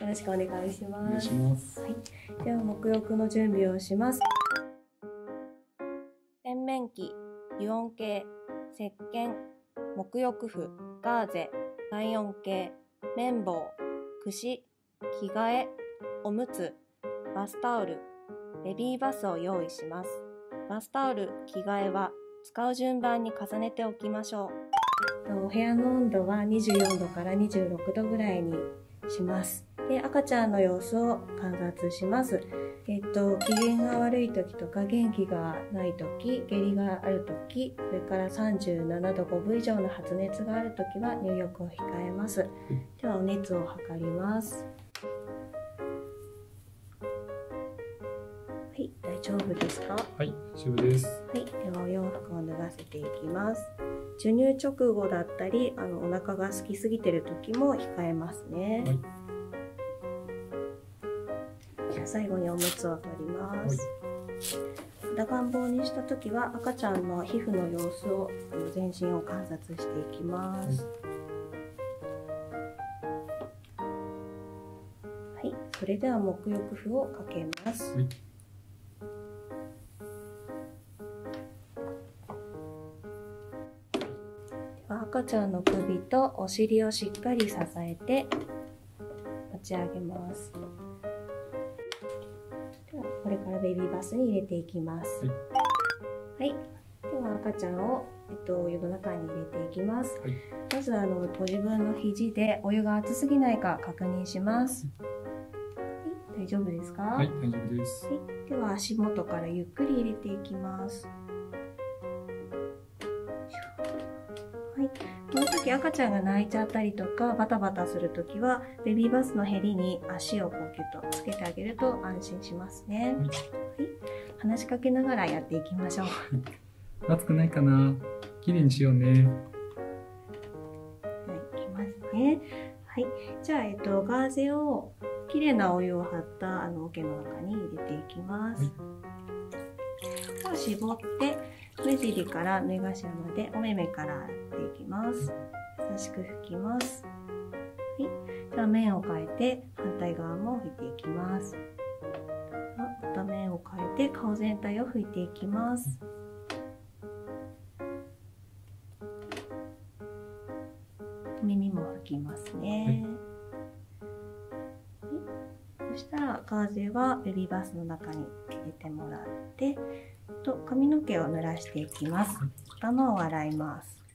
よろしくお願いします。します。はい、では沐浴の準備をします。洗面器油温計石鹸沐浴布ガーゼ体温計綿棒櫛着替えおむつバスタオルベビーバスを用意します。バスタオル着替えは使う順番に重ねておきましょう。お部屋の温度は24度から26度ぐらいにしますで赤ちゃんの様子を観察します。えっと、機嫌が悪い時とか元気がない時下痢がある時それから37度5分以上の発熱がある時は入浴を控えます。ではお熱を測ります。はい大丈夫ですか？ははい、大丈夫です。いではお洋服を脱がせていきます。授乳直後だったりあのお腹が空きすぎてる時も控えますね、はい最後におむつを取ります、はい裸眼棒にした時は赤ちゃんの皮膚の様子を全身を観察していきます。はい、それでは沐浴布をかけます、はい。赤ちゃんの首とお尻をしっかり支えて持ち上げますこれからベビーバスに入れていきます。はい、では赤ちゃんを、えっと、お湯の中に入れていきます、はい。まずあのご自分の肘でお湯が熱すぎないか確認します、はい、大丈夫ですか？はい、大丈夫です。はい、では足元からゆっくり入れていきます。はい、この時赤ちゃんが泣いちゃったりとかバタバタする時はベビーバスのへりに足をこうギュッとつけてあげると安心しますね。はいはい、話しかけながらやっていきましょう。熱くないかな？綺麗にしようね。はい、いきますね。はい、じゃあ、えっと、ガーゼをきれいなお湯を張ったあの桶の中に入れていきます。はい絞って目尻から目頭までお目目から洗っていきます。優しく拭きます。はい、では面を変えて反対側も拭いていきます。また面を変えて顔全体を拭いていきます。耳も拭きますね。はいそしたらガーゼはベビーバスの中に入れてもらってと髪の毛を濡らしていきます。頭を洗います。